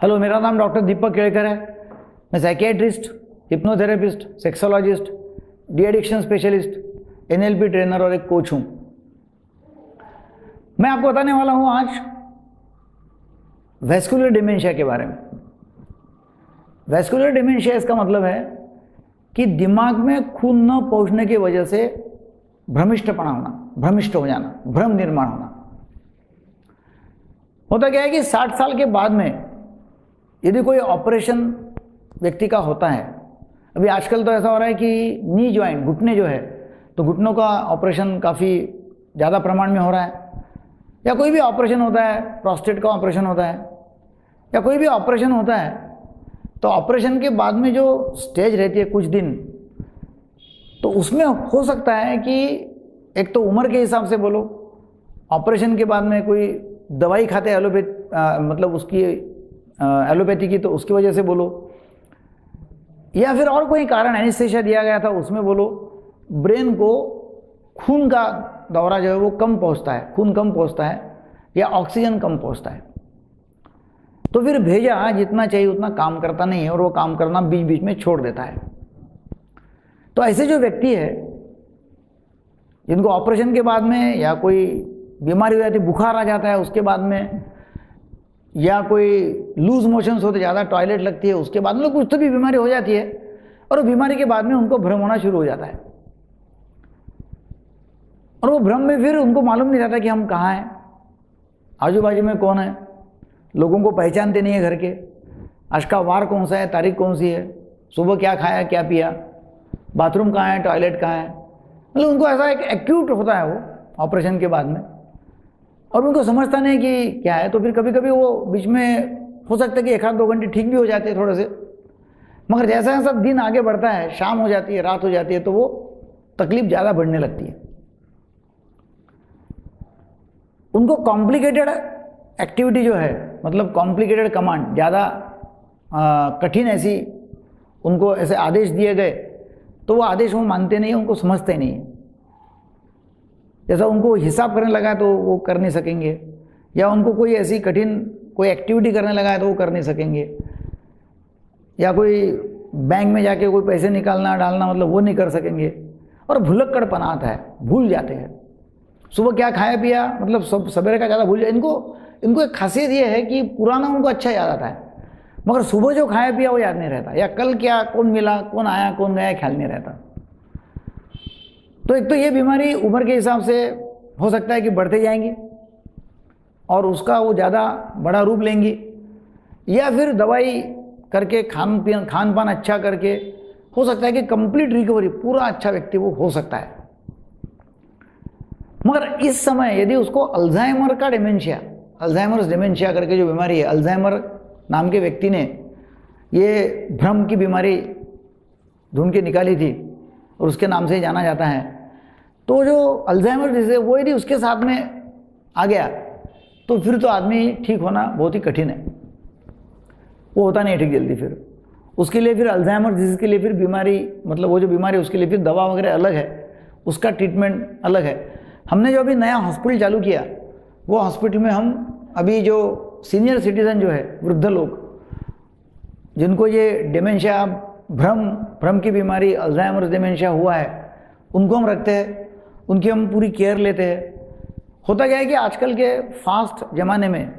Hello मेरा नाम doctor दीपक केड़कर है। मैं psychiatrist hypnotherapist sexologist de addiction specialist NLP trainer और एक कोच हूँ। मैं आपको बताने वाला हूँ आज वेस्कुलर डिमेंशिया के बारे में। वेस्कुलर डिमेंशिया इसका मतलब है कि दिमाग में खून न पहुँचने की वजह से भ्रमिष्टपना होना भ्रमिष्ट हो जाना, भ्रम निर्माण होना। होता क्या है कि 60 साल के बाद में यदि कोई ऑपरेशन व्यक्ति का होता है, अभी आजकल तो ऐसा हो रहा है कि नी ज्वाइंट घुटने जो है तो घुटनों का ऑपरेशन काफ़ी ज़्यादा प्रमाण में हो रहा है। या कोई भी ऑपरेशन होता है प्रोस्टेट का ऑपरेशन होता है, या कोई भी ऑपरेशन होता है तो ऑपरेशन के बाद में जो स्टेज रहती है कुछ दिन तो उसमें हो सकता है कि एक तो उम्र के हिसाब से बोलो ऑपरेशन के बाद में कोई दवाई खाते एलोपैथ मतलब उसकी एलोपैथी की तो उसकी वजह से बोलो। या फिर और कोई कारण एनिस्थेशिया दिया गया था, उसमें बोलो ब्रेन को खून का दौरा जो है वो कम पहुँचता है, खून कम पहुँचता है, या ऑक्सीजन कम पहुँचता है। तो फिर भेजा, जितना चाहिए उतना काम करता नहीं है, और वो काम करना बीच बीच में छोड़ देता है। तो ऐसे जो व्यक्ति है, जिनको ऑपरेशन के बाद में या कोई बीमारी हो जाती, बुखार आ जाता है, उसके बाद में या कोई लूज मोशंस होते ज़्यादा टॉयलेट लगती है, उसके बाद में कुछ तो भी बीमारी हो जाती है, और वो बीमारी के बाद में उनको भ्रम होना शुरू हो जाता है। और वो भ्रम में फिर उनको मालूम नहीं रहता कि हम कहाँ हैं। आजू बाजू में कौन है? लोगों को पहचानते नहीं है घर के। आज का वार कौन सा है? तारीख कौन सी है? सुबह क्या खाया, क्या पिया? बाथरूम कहाँ है? टॉयलेट कहाँ है? मतलब उनको ऐसा एक एक्यूट होता है वो, ऑपरेशन के बाद में। और उनको समझता नहीं कि क्या है तो फिर कभी कभी वो बीच में हो सकता है कि एक आध दो घंटे ठीक भी हो जाते हैं थोड़े से। मगर जैसा जैसा दिन आगे बढ़ता है, शाम हो जाती है, रात हो जाती है तो वो तकलीफ़ ज़्यादा बढ़ने लगती है। उनको कॉम्प्लिकेटेड एक्टिविटी जो है मतलब कॉम्प्लिकेटेड कमांड ज़्यादा कठिन ऐसी उनको ऐसे आदेश दिए गए तो वो आदेश वो मानते नहीं, उनको समझते नहीं। जैसा उनको हिसाब करने लगा है तो वो कर नहीं सकेंगे। या उनको कोई ऐसी कठिन, कोई एक्टिविटी करने लगा है तो वो कर नहीं सकेंगे। या कोई बैंक में जाके कोई पैसे निकालना, डालना मतलब वो नहीं कर सकेंगे। और भुलक्कड़पना आता है, भूल जाते हैं। सुबह क्या खाया पिया मतलब सब, सवेरे का ज़्यादा भूल जाए इनको इनको एक खासियत ये है कि पुराना उनको अच्छा याद आता है। मगर सुबह जो खाया पिया वो याद नहीं रहता। या कल क्या, कौन मिला, कौन आया, कौन गया, ख्याल नहीं रहता। तो एक तो ये बीमारी उम्र के हिसाब से हो सकता है कि बढ़ते जाएँगी और उसका वो ज़्यादा बड़ा रूप लेंगी, या फिर दवाई करके खान पीन, खान पान अच्छा करके हो सकता है कि कंप्लीट रिकवरी पूरा अच्छा व्यक्ति वो हो सकता है। मगर इस समय यदि उसको अल्जाइमर का डिमेंशिया अल्जाइमर्स डिमेंशिया करके जो बीमारी है अल्जाइमर नाम के व्यक्ति ने ये भ्रम की बीमारी ढूंढ के निकाली थी और उसके नाम से ही जाना जाता है। तो जो अल्जाइमर जिसे वो यदि उसके साथ में आ गया तो फिर तो आदमी ठीक होना बहुत ही कठिन है। वो होता नहीं ठीक जल्दी फिर। उसके लिए फिर अल्जाइमर डिज़ीज़ के लिए फिर बीमारी मतलब वो जो बीमारी उसके लिए फिर दवा वगैरह अलग है। उसका ट्रीटमेंट अलग है। हमने जो अभी नया हॉस्पिटल चालू किया, वो हॉस्पिटल में हम अभी जो सीनियर सिटीज़न जो है, वृद्ध लोग, जिनको ये डिमेंशिया भ्रम भ्रम की बीमारी अल्जाइमर डिमेंशिया हुआ है। उनको हम रखते हैं, उनकी हम पूरी केयर लेते हैं। होता क्या है कि आजकल के फास्ट ज़माने में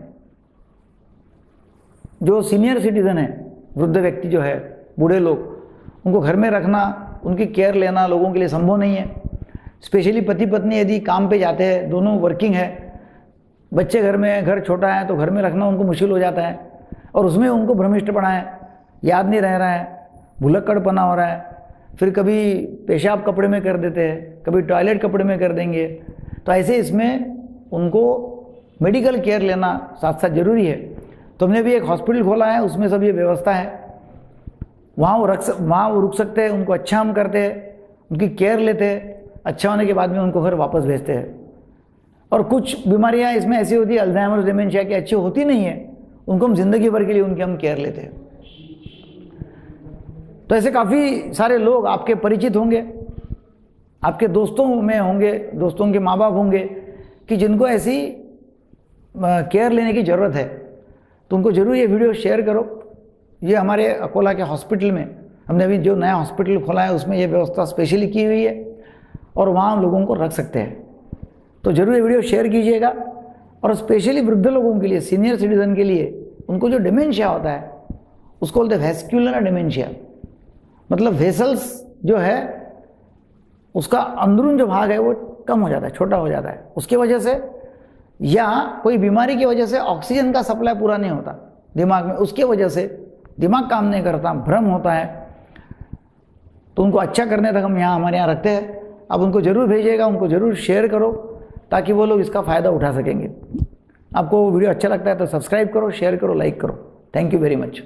जो सीनियर सिटीज़न है, वृद्ध व्यक्ति जो है, बूढ़े लोग, उनको घर में रखना, उनकी केयर लेना लोगों के लिए संभव नहीं है। स्पेशली पति पत्नी यदि काम पे जाते हैं, दोनों वर्किंग है, बच्चे घर में, घर छोटा है तो घर में रखना उनको मुश्किल हो जाता है। और उसमें उनको भ्रमिष्ट पड़ा है, याद नहीं रह रहा है। भुलक्कड़पना हो रहा है। फिर कभी पेशाब कपड़े में कर देते हैं, कभी टॉयलेट कपड़े में कर देंगे। तो ऐसे इसमें उनको मेडिकल केयर लेना साथ साथ ज़रूरी है। तो हमने भी एक हॉस्पिटल खोला है, उसमें सब ये व्यवस्था है। वहाँ वो रख सक, वहाँ वो रुक सकते हैं, उनको अच्छा हम करते हैं, उनकी केयर लेते हैं अच्छा होने के बाद में उनको घर वापस भेजते हैं। और कुछ बीमारियाँ इसमें ऐसी होती है अल्जाइमर डिमेंशिया की अच्छी होती नहीं है, उनको हम ज़िंदगी भर के लिए उनकी हम केयर लेते हैं। तो ऐसे काफ़ी सारे लोग आपके परिचित होंगे, आपके दोस्तों में होंगे, दोस्तों के माँ बाप होंगे, कि जिनको ऐसी केयर लेने की ज़रूरत है। तो उनको ज़रूर ये वीडियो शेयर करो। ये हमारे अकोला के हॉस्पिटल में, हमने अभी जो नया हॉस्पिटल खोला है, उसमें ये व्यवस्था स्पेशली की हुई है और वहाँ हम लोगों को रख सकते हैं। तो ज़रूर ये वीडियो शेयर कीजिएगा और स्पेशली वृद्ध लोगों के लिए सीनियर सिटीजन के लिए, उनको जो डिमेंशिया होता है, उसको बोलते हैं वेस्क्यूलर डिमेंशिया मतलब वेसल्स जो है, उसका अंदरून जो भाग है वो कम हो जाता है, छोटा हो जाता है। उसकी वजह से, या कोई बीमारी की वजह से ऑक्सीजन का सप्लाई पूरा नहीं होता। दिमाग में उसके वजह से, दिमाग काम नहीं करता, भ्रम होता है। तो उनको अच्छा करने तक हम यहाँ हमारे यहाँ रखते हैं। आप उनको ज़रूर भेजिएगा, उनको ज़रूर शेयर करो, ताकि वो लोग इसका फ़ायदा उठा सकेंगे। आपको वीडियो अच्छा लगता है तो सब्सक्राइब करो शेयर करो लाइक करो। Thank you very much